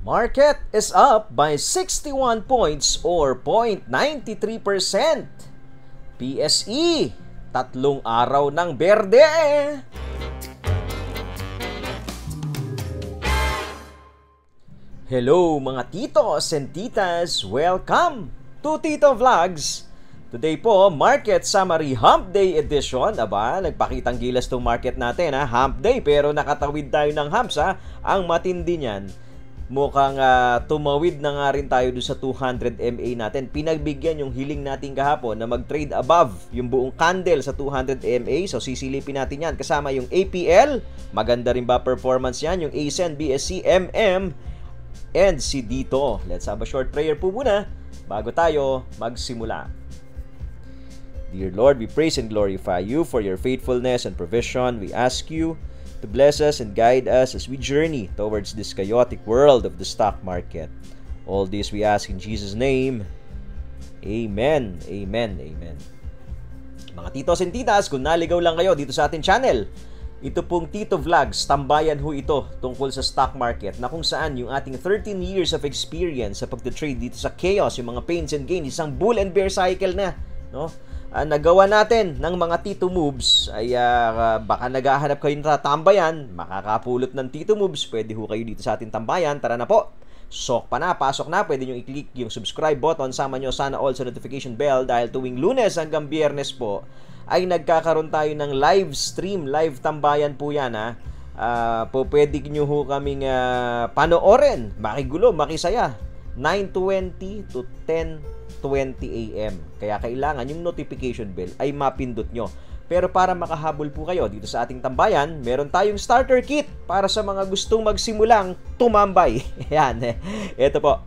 Market is up by 61 points or 0.93%. PSE, tatlong araw ng berde. Hello mga titos and titas, welcome to Tito Vlogs. Today po, Market Summary Hump Day Edition. Aba, nagpakitang gilas tong market natin ha, Hump Day pero nakatawid tayo ng humps ha. Ang matindi niyan, mukhang uh, tumawid na nga rin tayo doon sa 200 MA natin. Pinagbigyan yung hiling natin kahapon na mag-trade above yung buong candle sa 200 MA. So sisilipin natin yan kasama yung APL. Maganda rin ba performance yan? Yung ASEN, BSC, MM, and si Dito. Let's have a short prayer po muna bago tayo magsimula. Dear Lord, we praise and glorify you for your faithfulness and provision. We ask you to bless us and guide us as we journey towards this chaotic world of the stock market. All this we ask in Jesus' name. Amen. Amen. Amen. Mga titos and titas, kung naligaw lang kayo dito sa ating channel, ito pong Tito Vlogs, tambayan ho ito tungkol sa stock market na kung saan yung ating 13 years of experience sa pagte-trade dito sa chaos, yung mga pains and gains, isang bull and bear cycle na, no? Uh, nagawa natin ng mga Tito Moves ay uh, baka naghahanap kayo ng tambayan, makakapulot ng Tito Moves, pwede ho kayo dito sa ating tambayan. Tara na po. Sok pa na, pasok na, pwede nyo i-click yung subscribe button, sama nyo sana all sa notification bell dahil tuwing lunes hanggang biyernes po ay nagkakaroon tayo ng live stream, live tambayan po yan ha. Uh, po pwede nyo ho kaming uh, panoorin, makigulo, makisaya. 9.20 to 10 20 a.m. Kaya kailangan yung notification bell ay mapindot nyo. Pero para makahabol po kayo dito sa ating tambayan, meron tayong starter kit para sa mga gustong magsimulang tumambay. Yan. Ito po.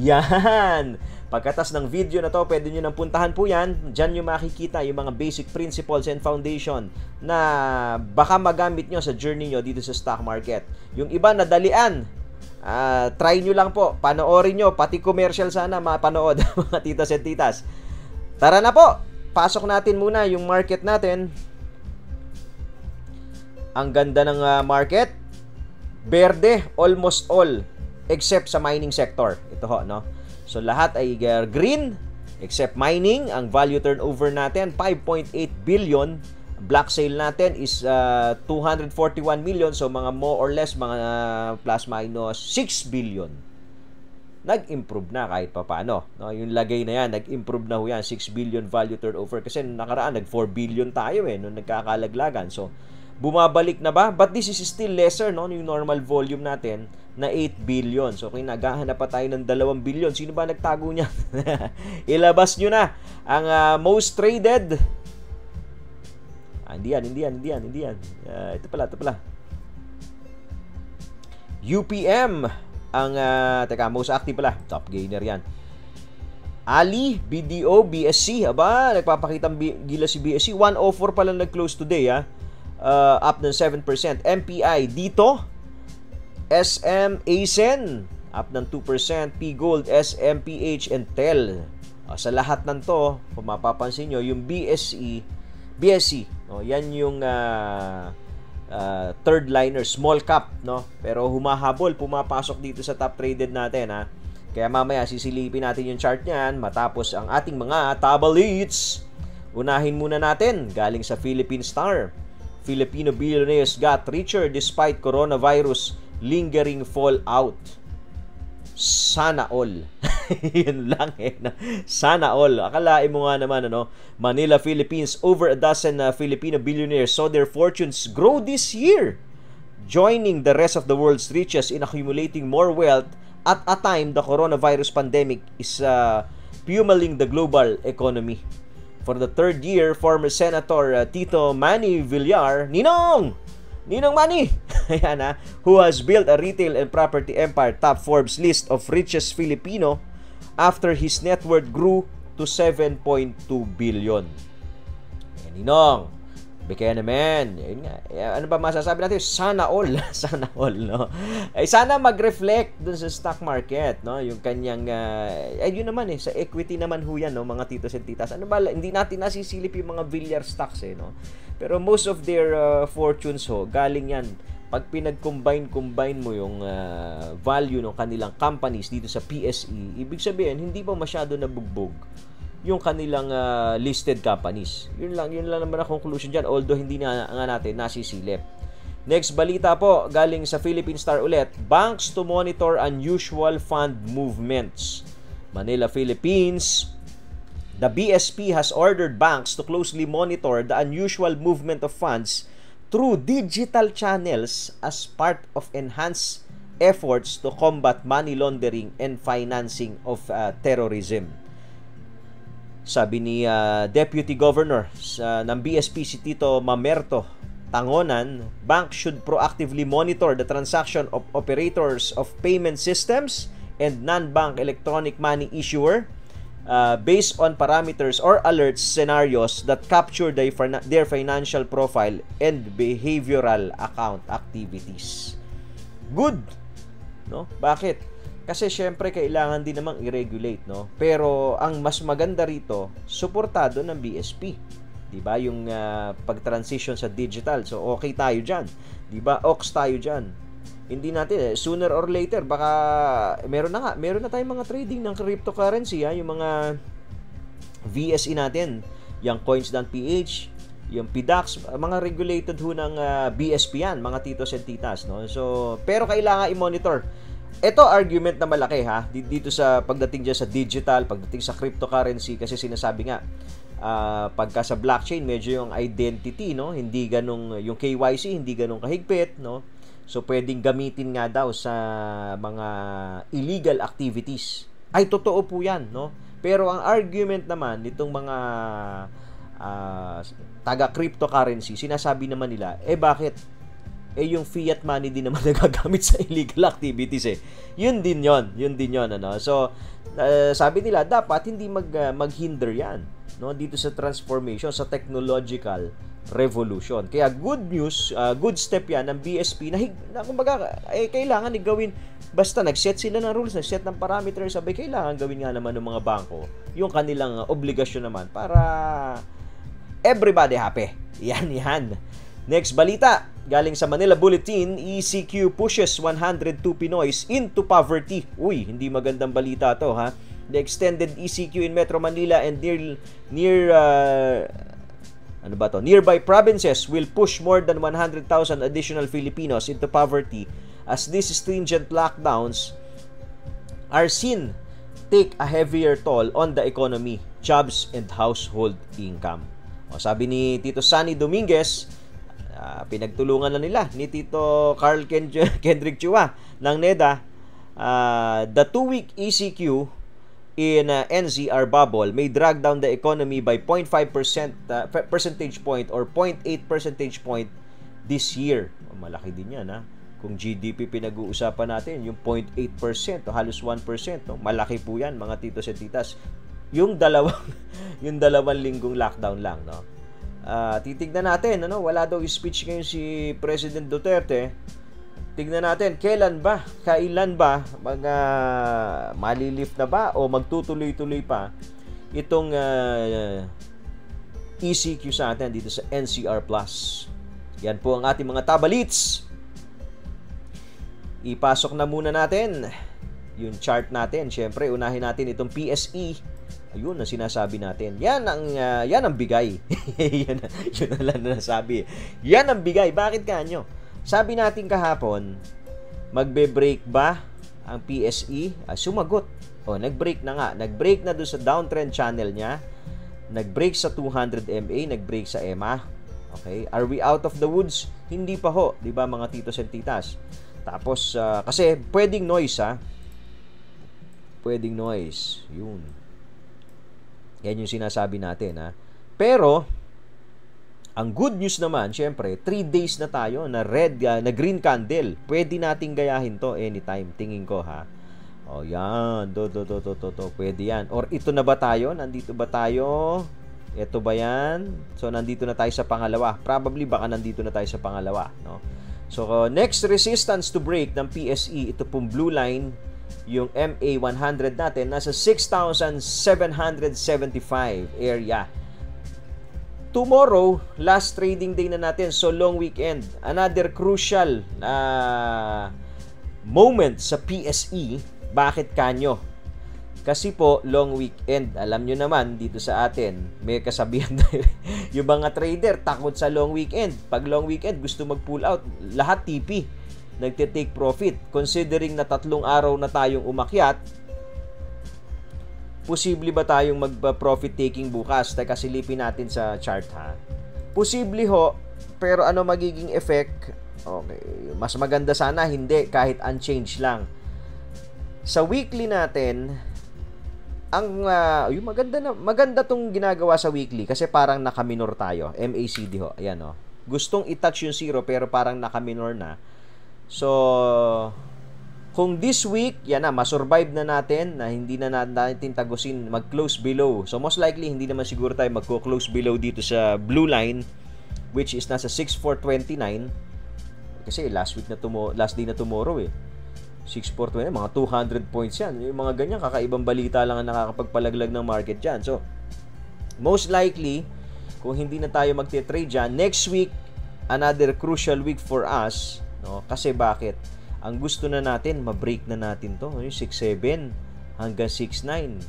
Yan. Pagkatas ng video na to, pwede nyo nang puntahan po yan. Diyan nyo makikita yung mga basic principles and foundation na baka magamit nyo sa journey nyo dito sa stock market. Yung iba nadalian, Uh, try nyo lang po. Panoorin nyo. Pati commercial sana mapanood mga titas at titas. Tara na po. Pasok natin muna yung market natin. Ang ganda ng uh, market. Berde almost all except sa mining sector. Ito ho, no? So lahat ay green except mining. Ang value turnover natin 5.8 billion black sale natin is uh, 241 million. So mga more or less mga uh, plus minus 6 billion. Nag-improve na kahit pa paano no? Yung lagay na yan nag-improve na ho yan. 6 billion value turnover. Kasi nakaraan nag 4 billion tayo eh nung nagkakalaglagan. So bumabalik na ba? But this is still lesser no? Yung normal volume natin na 8 billion. So kung naghahanap pa tayo ng 2 billion, sino ba nagtago niya? Ilabas nyo na ang uh, most traded Ah, hindi yan, hindi yan, hindi yan, hindi yan. Uh, ito pala, ito pala. UPM ang uh, teka, most active pala. Top gainer yan. Ali, BDO, BSC. Aba, nagpapakitang gila si BSC. 104 pa lang nag-close today, ha. Uh, up ng 7%. MPI dito. SM ASEN up ng 2%. P Gold, SMPH, and TEL. Uh, sa lahat ng to, kung mapapansin nyo, yung BSE, BSC No, yan yung uh, uh, third liner, small cap, no? Pero humahabol, pumapasok dito sa top traded natin, ha? Kaya mamaya sisilipin natin yung chart niyan matapos ang ating mga tabloids. Unahin muna natin, galing sa Philippine Star. Filipino billionaires got richer despite coronavirus lingering fallout. Sana all. Yun lang eh. Sana all. Akalain mo nga naman ano, Manila, Philippines, over a dozen uh, Filipino billionaires saw their fortunes grow this year, joining the rest of the world's richest in accumulating more wealth at a time the coronavirus pandemic is uh, pummeling the global economy. For the third year, former Senator uh, Tito Manny Villar, Ninong! Ninong Manny, ayan ha, who has built a retail and property empire top Forbes list of richest Filipino after his net worth grew to 7.2 billion. Ninong, Bigyan naman. Yun nga. Eh, ano ba masasabi natin? Sana all. sana all, no? Ay, sana mag-reflect dun sa stock market, no? Yung kanyang, uh, ay, yun naman eh. Sa equity naman ho yan, no? Mga titos and titas. Ano ba? Hindi natin nasisilip yung mga Villar stocks, eh, no? Pero most of their uh, fortunes ho, galing yan pag pinag-combine-combine mo yung uh, value ng kanilang companies dito sa PSE, ibig sabihin, hindi pa masyado nabugbog yung kanilang uh, listed companies. Yun lang, yun lang naman ang conclusion dyan, although hindi na nga natin nasisilip. Next balita po, galing sa Philippine Star ulit, banks to monitor unusual fund movements. Manila, Philippines, the BSP has ordered banks to closely monitor the unusual movement of funds through digital channels as part of enhanced efforts to combat money laundering and financing of uh, terrorism. Sabi ni uh, Deputy Governor sa, ng BSP si Tito Mamerto Tangonan, bank should proactively monitor the transaction of operators of payment systems and non-bank electronic money issuer uh, based on parameters or alerts scenarios that capture their, their financial profile and behavioral account activities. Good. No? Bakit? Kasi syempre kailangan din namang i-regulate, no? Pero ang mas maganda rito, suportado ng BSP. 'Di ba? Yung uh, pag-transition sa digital. So okay tayo diyan. 'Di ba? Ox tayo diyan hindi natin eh, sooner or later baka meron na nga meron na tayong mga trading ng cryptocurrency ha yung mga VSE natin yung coins.ph yung PDAX mga regulated ho ng uh, ah, BSP yan mga titos and titas no so pero kailangan i-monitor ito argument na malaki ha dito sa pagdating diyan sa digital pagdating sa cryptocurrency kasi sinasabi nga uh, pagka sa blockchain medyo yung identity no hindi ganong yung KYC hindi ganong kahigpit no So pwedeng gamitin nga daw sa mga illegal activities. Ay totoo po 'yan, no? Pero ang argument naman nitong mga uh, taga cryptocurrency, sinasabi naman nila, eh bakit eh yung fiat money din naman nagagamit sa illegal activities eh. Yun din 'yon, yun din 'yon ano. So uh, sabi nila dapat hindi mag uh, maghinder 'yan no dito sa transformation sa technological revolution. Kaya good news, uh, good step yan ng BSP na, na kumbaga, eh, kailangan i gawin, basta nag-set sila ng rules, nag-set ng parameters, sabi, kailangan gawin nga naman ng mga bangko yung kanilang obligasyon naman para everybody happy. Yan, yan. Next balita, galing sa Manila Bulletin, ECQ pushes 102 Pinoys into poverty. Uy, hindi magandang balita to ha. The extended ECQ in Metro Manila and near near uh, ano ba to? Nearby provinces will push more than 100,000 additional Filipinos into poverty as these stringent lockdowns are seen take a heavier toll on the economy, jobs, and household income. O, sabi ni Tito Sunny Dominguez, uh, pinagtulungan na nila ni Tito Carl Ken- Kendrick Chua ng NEDA, uh, the two-week ECQ in uh, NZR bubble may drag down the economy by 0.5% uh, percentage point or 0.8 percentage point this year. Oh, malaki din 'yan ha. Kung GDP pinag-uusapan natin, yung 0.8% o halos 1%, no? malaki po 'yan mga titos at titas. Yung dalawang yung dalawang linggong lockdown lang, no. Uh, titignan natin, ano, wala daw speech ngayon si President Duterte tignan natin kailan ba, kailan ba mga uh, malilift na ba o magtutuloy-tuloy pa itong uh, ECQ sa atin dito sa NCR Plus. Yan po ang ating mga tabalits. Ipasok na muna natin yung chart natin. Siyempre, unahin natin itong PSE. Ayun ang sinasabi natin. Yan ang uh, yan ang bigay. yan, yun na lang na nasabi. Yan ang bigay. Bakit kanyo? Sabi natin kahapon, magbe-break ba ang PSE? Ah, sumagot. O, nag-break na nga. Nag-break na doon sa downtrend channel niya. Nag-break sa 200 MA, nag-break sa EMA. Okay? Are we out of the woods? Hindi pa ho, 'di ba mga titos and titas? Tapos uh, kasi pwedeng noise ha. Pwedeng noise. Yun. Yan yung sinasabi natin ha. Pero ang good news naman, syempre, 3 days na tayo na red, uh, na green candle. Pwede nating gayahin to anytime, tingin ko ha. O oh, yan, do, do, do, do, do, do, pwede yan. Or ito na ba tayo? Nandito ba tayo? Ito ba yan? So, nandito na tayo sa pangalawa. Probably baka nandito na tayo sa pangalawa. No? So, uh, next resistance to break ng PSE, ito pong blue line, yung MA100 natin, nasa 6,775 area tomorrow, last trading day na natin. So, long weekend. Another crucial uh, moment sa PSE. Bakit kanyo? Kasi po, long weekend. Alam nyo naman, dito sa atin, may kasabihan yung mga trader, takot sa long weekend. Pag long weekend, gusto mag-pull out. Lahat TP. Nagte-take profit. Considering na tatlong araw na tayong umakyat, posible ba tayong mag-profit taking bukas? Teka, silipin natin sa chart ha. Posible ho, pero ano magiging effect? Okay, mas maganda sana hindi kahit unchanged lang. Sa weekly natin, ang uh, yung maganda na maganda tong ginagawa sa weekly kasi parang naka-minor tayo. MACD ho. Ayan oh. Gustong i-touch yung zero pero parang naka-minor na. So kung this week, yan na, masurvive na natin na hindi na natin tagusin, mag-close below. So most likely, hindi naman siguro tayo magko-close below dito sa blue line, which is nasa 6429. Kasi last week na tomorrow, last day na tomorrow eh. 6429, mga 200 points yan. Yung mga ganyan, kakaibang balita lang ang nakakapagpalaglag ng market dyan. So, most likely, kung hindi na tayo magte-trade dyan, next week, another crucial week for us. No? Kasi bakit? Ang gusto na natin, ma-break na natin to. Yung 6.7 hanggang 6.9.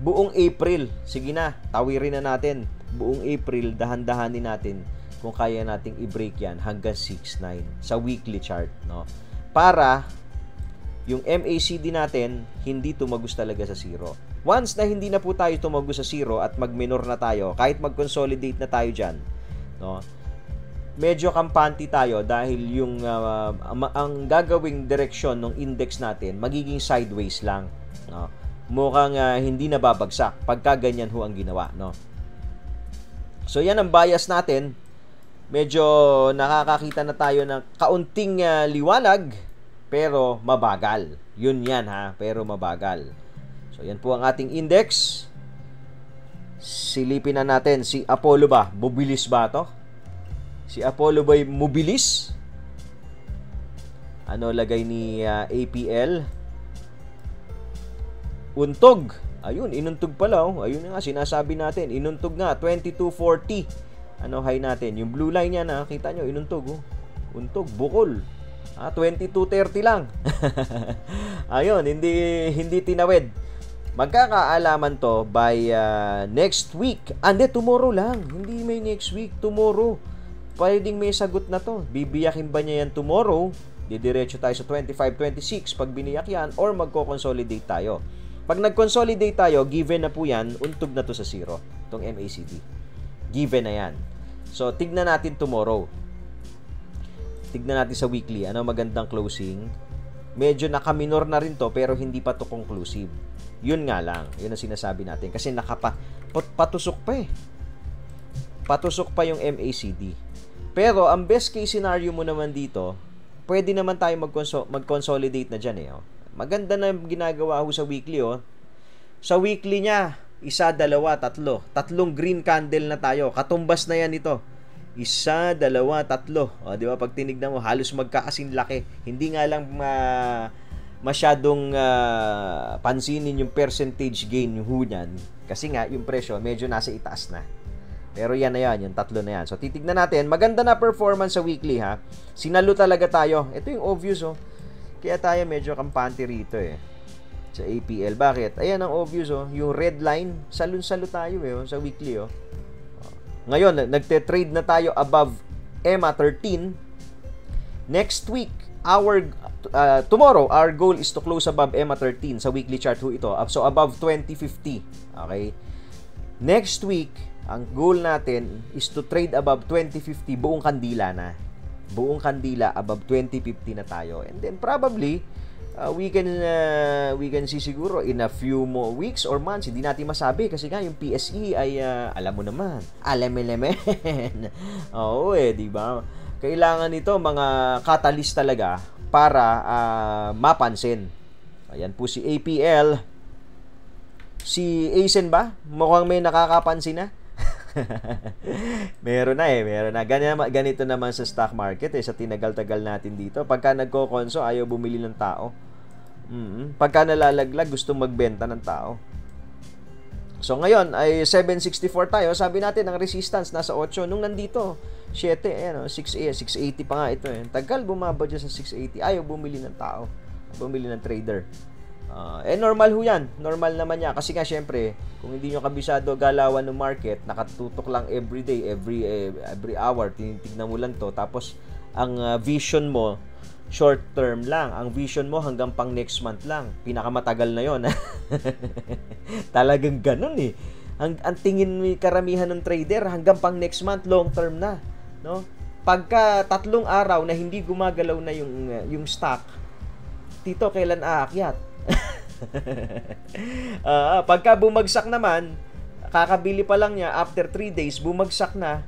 Buong April, sige na, tawirin na natin. Buong April, dahan-dahanin natin kung kaya nating i-break yan hanggang 6.9 sa weekly chart. No? Para yung MACD natin, hindi tumagos talaga sa zero. Once na hindi na po tayo tumagos sa zero at mag-minor na tayo, kahit mag-consolidate na tayo dyan, no, medyo kampante tayo dahil yung uh, ang gagawing direksyon ng index natin magiging sideways lang no? Mukhang uh, hindi na babagsak pagka ganyan ho ang ginawa no? So yan ang bias natin. Medyo nakakakita na tayo ng kaunting uh, liwanag pero mabagal. Yun yan ha? Pero mabagal. So yan po ang ating index. Silipin na natin si Apollo ba? Bubilis ba to Si Apollo ba'y mobilis? Ano lagay ni uh, ah, APL? Untog. Ayun, inuntog pala. Oh. Ayun nga, sinasabi natin. Inuntog nga, 2240. Ano high natin? Yung blue line niya na, kita nyo, inuntog. Oh. Untog, bukol. Ah, 2230 lang. Ayun, hindi hindi tinawid. Magkakaalaman to by uh, next week. Ande, tomorrow lang. Hindi may next week. Tomorrow pwedeng may sagot na to. Bibiyakin ba niya yan tomorrow? Didiretso tayo sa 25-26 pag biniyak yan or magko-consolidate tayo. Pag nag-consolidate tayo, given na po yan, untog na to sa zero, itong MACD. Given na yan. So, tignan natin tomorrow. Tignan natin sa weekly. Ano magandang closing? Medyo nakaminor na rin to pero hindi pa to conclusive. Yun nga lang. Yun ang sinasabi natin. Kasi nakapa, patusok pa eh. Patusok pa yung MACD. Pero ang best case scenario mo naman dito, pwede naman tayo mag-consolidate na dyan eh. Oh. Maganda na ginagawa ho sa weekly. Oh. Sa weekly niya, isa, dalawa, tatlo. Tatlong green candle na tayo. Katumbas na yan ito. Isa, dalawa, tatlo. O, di ba? Pag tinignan mo, halos magkakasin laki. Hindi nga lang uh, masyadong uh, pansinin yung percentage gain ho niyan. Kasi nga, yung presyo medyo nasa itaas na. Pero yan na yan, yung tatlo na yan. So titignan natin, maganda na performance sa weekly ha. Sinalo talaga tayo. Ito yung obvious oh. Kaya tayo medyo kampante rito eh. Sa APL. Bakit? Ayan ang obvious oh. Yung red line, salun-salo tayo eh oh, sa weekly oh. Ngayon, nagte-trade na tayo above EMA 13. Next week, our uh, tomorrow, our goal is to close above EMA 13 sa weekly chart ho ito. So above 2050. Okay? Next week, ang goal natin is to trade above 2050 buong kandila na. Buong kandila above 2050 na tayo. And then probably uh, we can uh, we can see siguro in a few more weeks or months hindi natin masabi kasi nga yung PSE ay uh, alam mo naman. Alam elemen oo eh di ba? Kailangan nito mga catalyst talaga para uh, mapansin. Ayan po si APL si Asen ba? Mukhang may nakakapansin na meron na eh, meron na. Ganyan, ganito naman sa stock market eh, sa tinagal-tagal natin dito. Pagka nagko-konso, ayaw bumili ng tao. Mm-hmm. Pagka nalalaglag, gusto magbenta ng tao. So ngayon ay 764 tayo. Sabi natin ang resistance nasa 8 nung nandito 7 ayan oh, 6 680 pa nga ito eh. Tagal bumaba dyan sa 680. Ayaw bumili ng tao. Bumili ng trader. Uh, eh normal ho yan. Normal naman yan. Kasi nga syempre, kung hindi nyo kabisado galawan ng market, nakatutok lang every day, every eh, every hour, tinitignan mo lang to. Tapos, ang uh, vision mo, short term lang. Ang vision mo hanggang pang next month lang. Pinakamatagal na yon Talagang ganun eh. Ang, ang tingin mo karamihan ng trader hanggang pang next month, long term na. No? Pagka tatlong araw na hindi gumagalaw na yung, uh, yung stock, tito, kailan aakyat? uh, pagka bumagsak naman, kakabili pa lang niya, after 3 days, bumagsak na.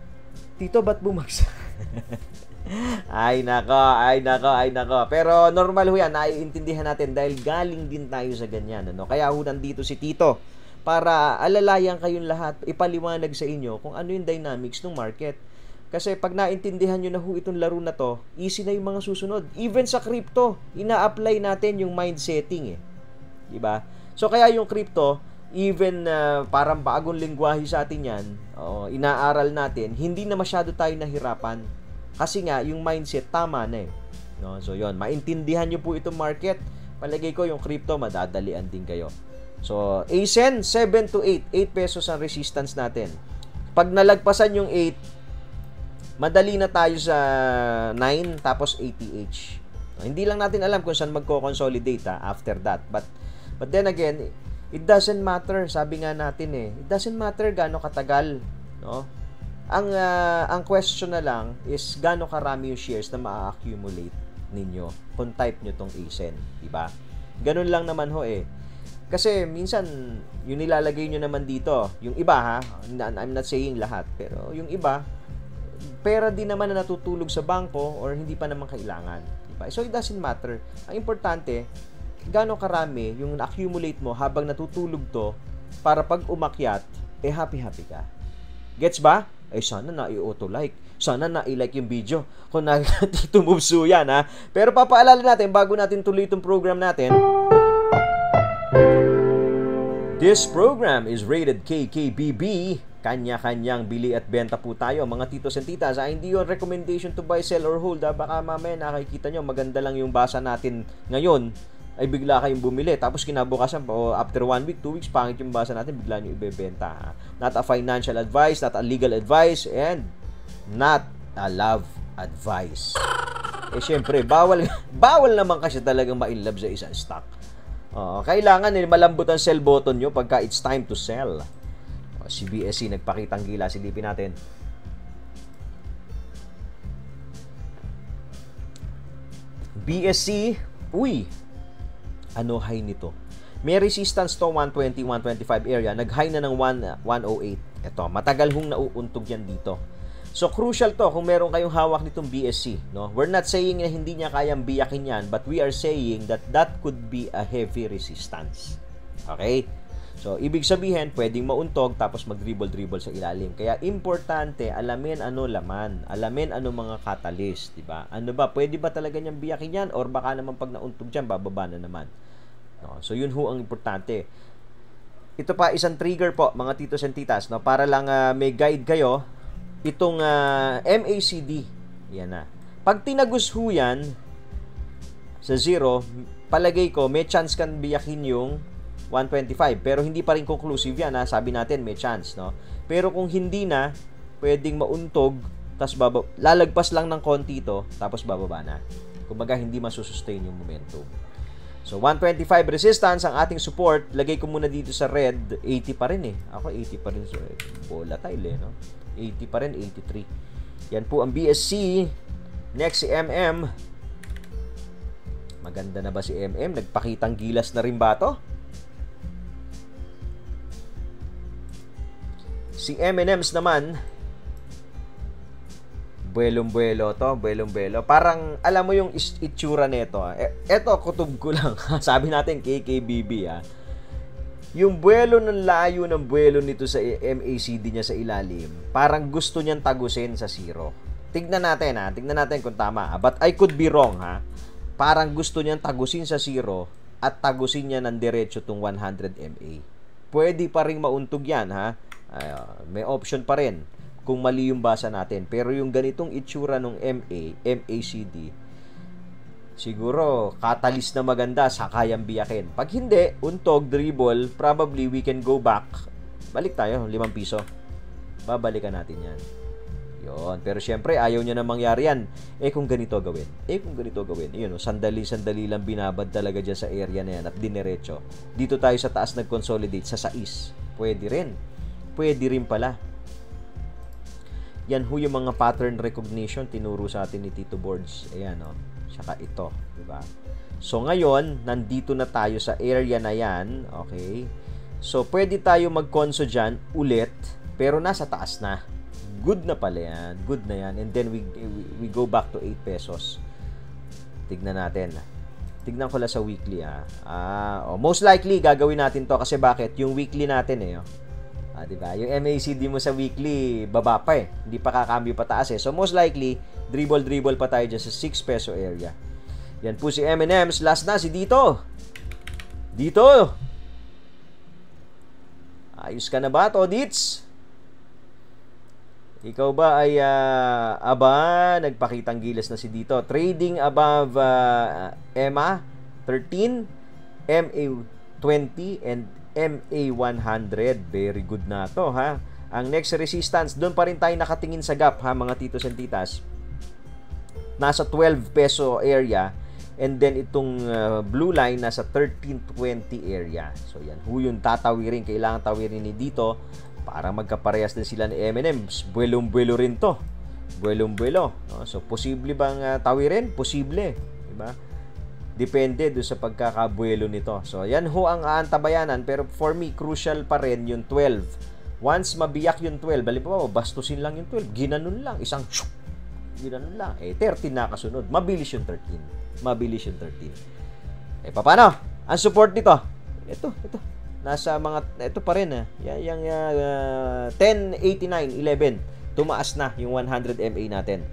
Tito, ba't bumagsak? ay nako, ay nako, ay nako. Pero normal ho yan, naiintindihan natin dahil galing din tayo sa ganyan. Ano? Kaya ho nandito si Tito para alalayan kayong lahat, ipaliwanag sa inyo kung ano yung dynamics ng market. Kasi pag naintindihan nyo na ho itong laro na to, easy na yung mga susunod. Even sa crypto, ina-apply natin yung mind setting eh. Diba? So kaya yung crypto, even uh, parang bagong lingwahe sa atin yan, oh, inaaral natin, hindi na masyado tayo nahirapan. Kasi nga, yung mindset tama na eh. No? So yon maintindihan nyo po itong market. Palagay ko yung crypto, madadalian din kayo. So, ASEN, 7 to 8. 8 pesos ang resistance natin. Pag nalagpasan yung 8, madali na tayo sa 9 tapos ATH. Hindi lang natin alam kung saan magko-consolidate ha, after that. But but then again, it doesn't matter, sabi nga natin eh. It doesn't matter gaano katagal, no? Ang uh, ang question na lang is gaano karami yung shares na ma-accumulate ninyo kung type nyo tong ASEN, di ba? Ganun lang naman ho eh. Kasi minsan, yung nilalagay nyo naman dito, yung iba ha, I'm not saying lahat, pero yung iba, pera din naman na natutulog sa bangko or hindi pa naman kailangan. Diba? So, it doesn't matter. Ang importante, gaano karami yung accumulate mo habang natutulog to para pag umakyat, eh happy-happy ka. Gets ba? Eh sana na i-auto like. Sana na i-like yung video. Kung moves yan ha. Pero papaalala natin bago natin tuloy itong program natin. This program is rated KKBB kanya-kanyang bili at benta po tayo mga titos and titas. Ah, hindi yung recommendation to buy, sell or hold ah. baka mamaya nakikita nyo maganda lang yung basa natin ngayon ay bigla kayong bumili. Tapos kinabukasan o after one week, two weeks pangit yung basa natin bigla nyo ibebenta ha? not a financial advice, not a legal advice and not a love advice. Eh syempre bawal bawal naman kasi talagang ma-inlove sa isang stock. Uh, kailangan eh, malambot ang sell button nyo pagka it's time to sell si BSC nagpakitang gila, silipin natin. BSC, uy, ano high nito? May resistance to 120, 125 area. Nag-high na ng 1, 108. Ito, matagal hong nauuntog yan dito. So, crucial to kung meron kayong hawak nitong BSC. No? We're not saying na hindi niya kayang biyakin yan, but we are saying that that could be a heavy resistance. Okay? So, ibig sabihin, pwedeng mauntog tapos mag-dribble-dribble sa ilalim. Kaya, importante, alamin ano laman. Alamin ano mga catalyst, di ba? Ano ba, pwede ba talaga niyang biyakin yan? Or baka naman pag nauntog dyan, bababa na naman. No? So, yun ho ang importante. Ito pa, isang trigger po, mga titos and titas, no? para lang uh, may guide kayo. Itong uh, ah, MACD, yan na. Pag tinagos ho yan, sa zero, palagay ko, may chance kan biyakin yung 125. Pero hindi pa rin conclusive yan, ha? sabi natin may chance. No? Pero kung hindi na, pwedeng mauntog, tapos baba, lalagpas lang ng konti ito, tapos bababa na. Kumbaga, hindi masusustain yung momentum. So, 125 resistance ang ating support. Lagay ko muna dito sa red. 80 pa rin eh. Ako 80 pa rin. So, eh, volatile eh. No? 80 pa rin, 83. Yan po ang BSC. Next si MM. Maganda na ba si MM? Nagpakitang gilas na rin ba to? Si M&M's naman, buelong-buelo to, buelong-buelo. Parang, alam mo yung itsura nito. E, eto, kutub ko lang. Sabi natin, KKBB ah. Yung buwelo ng layo ng buwelo nito sa MACD niya sa ilalim, parang gusto niyang tagusin sa zero. Tignan natin ha, tignan natin kung tama ha. But I could be wrong ha. Parang gusto niyang tagusin sa zero at tagusin niya ng diretso tong 100 MA. pwede pa rin mauntog yan ha. Uh, may option pa rin kung mali yung basa natin. Pero yung ganitong itsura ng MA, MACD, siguro katalis na maganda sa kayang biyakin. Pag hindi, untog, dribble, probably we can go back. Balik tayo, 5 piso. Babalikan natin yan. Yon. Pero syempre, ayaw niya na mangyari yan. Eh kung ganito gawin. Eh kung ganito gawin. Yun, sandali-sandali lang binabad talaga dyan sa area na yan at dinerecho. Dito tayo sa taas nag-consolidate sa sais. Pwede rin. Pwede rin pala. Yan ho yung mga pattern recognition tinuro sa atin ni Tito Boards. Ayan o. Oh. Saka ito. Diba? So ngayon, nandito na tayo sa area na yan. Okay. So pwede tayo mag-conso dyan ulit. Pero nasa taas na good na pala yan. Good na yan. And then we, we, we go back to 8 pesos. Tignan natin. Tignan ko lang sa weekly ah. Ah, oh, most likely gagawin natin to kasi bakit? Yung weekly natin eh. Oh. Ah, 'di ba? Yung MACD mo sa weekly baba pa eh. Hindi pa kakambyo pataas eh. So most likely dribble dribble pa tayo dyan sa 6 peso area. Yan po si M&M's. Last na si Dito. Dito. Ayos ka na ba, Todits? Ikaw ba ay uh, aba nagpakitang gilas na si dito? Trading above uh, EMA 13, MA 20 and MA 100. Very good na to ha. Ang next resistance, doon pa rin tayo nakatingin sa gap ha mga titos and titas. Nasa 12 peso area and then itong uh, blue line nasa 13.20 area. So yan, hu yung tatawirin, kailangan tawirin ni dito para magkaparehas din sila ni Eminem. Buwelong-buwelo rin to. Buwelong-buwelo. No? So, posible bang uh, tawirin? Posible. Diba? Depende do sa pagkakabuelo nito. So, yan ho ang aantabayanan. Pero for me, crucial pa rin yung 12. Once mabiyak yung 12, halimbawa, bastusin lang yung 12. Ginanon lang. Isang shuk, ginanon lang. Eh, 13 na kasunod. Mabilis yung 13. Mabilis yung 13. Eh, paano? Ang support nito? Ito, ito nasa mga ito pa rin eh. Yang uh, 1089 11 tumaas na yung 100 MA natin.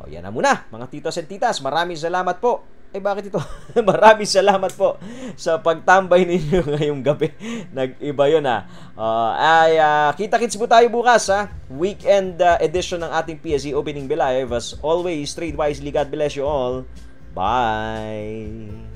O yan na muna mga titos and titas. Maraming salamat po. Eh bakit ito? Maraming salamat po sa pagtambay ninyo ngayong gabi. Nag-iba 'yon ah. Uh, ay uh, kita-kits po tayo bukas ha. Weekend uh, edition ng ating PSE Opening Live. As always, trade wisely. God bless you all. Bye.